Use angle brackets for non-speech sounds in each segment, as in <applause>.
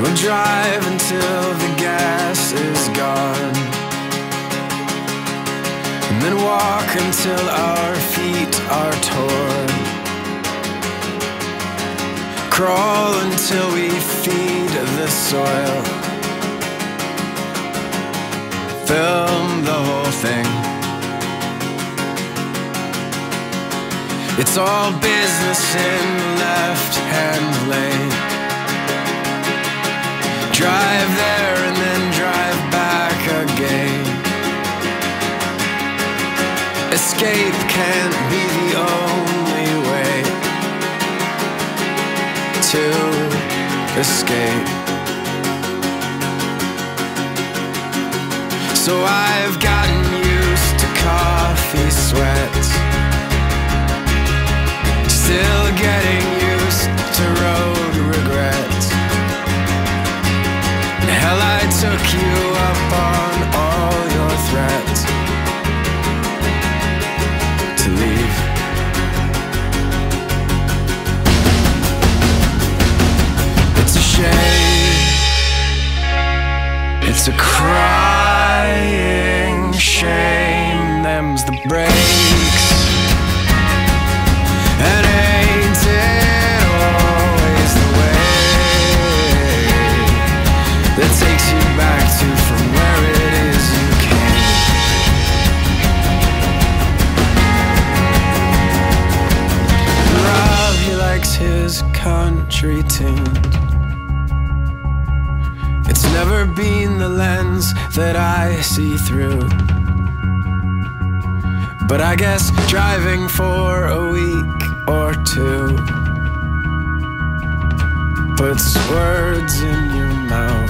We'll drive until the gas is gone. And then walk until our feet are torn. Crawl until we feed the soil. Film the whole thing. It's all business in the left hand lane. Drive there and then drive back again. Escape can't be the only way to escape. So I've gotten used to coffee sweats. Them's the breaks. And ain't it always the way that takes you back to from where it is you came? Rob, he likes his country tuned. It's never been the lens that I see through. But I guess driving for a week or two puts words in your mouth.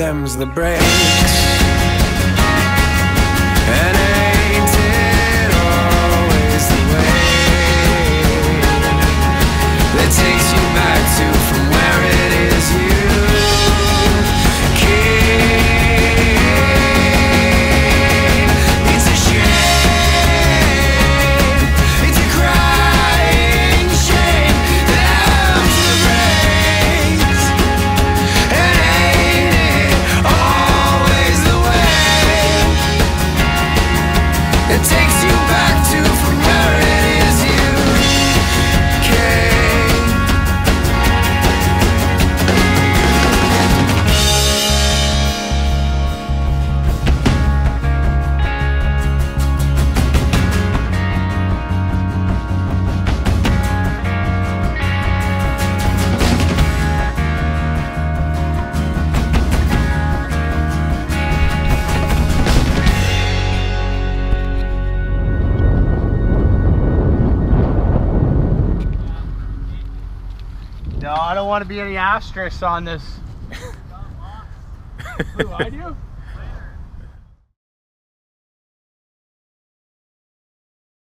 Them's the breaks. Want to be any asterisk on this. <laughs> Who, I do?